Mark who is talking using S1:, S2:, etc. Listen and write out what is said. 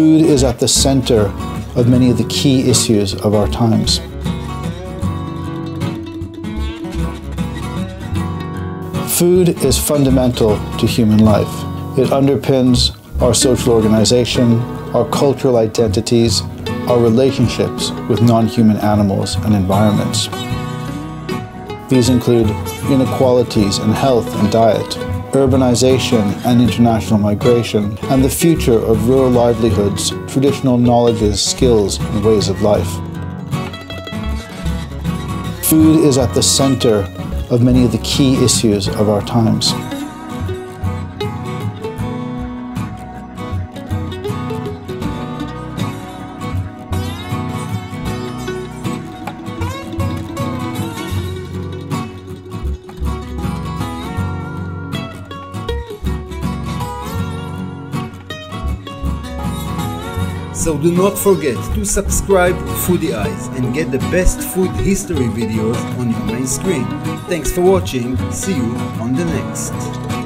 S1: Food is at the center of many of the key issues of our times. Food is fundamental to human life. It underpins our social organization, our cultural identities, our relationships with non-human animals and environments. These include inequalities in health and diet, urbanization and international migration, and the future of rural livelihoods, traditional knowledges, skills, and ways of life. Food is at the center of many of the key issues of our times.
S2: So do not forget to subscribe Foodie Eyes and get the best food history videos on your main screen. Thanks for watching, see you on the next.